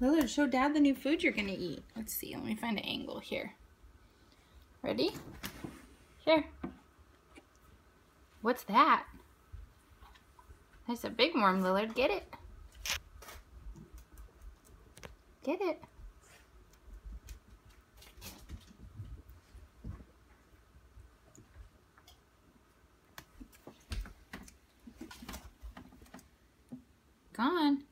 Lillard, show Dad the new food you're going to eat. Let's see. Let me find an angle here. Ready? Here. What's that? There's a big worm, Lillard. Get it. Get it. Gone.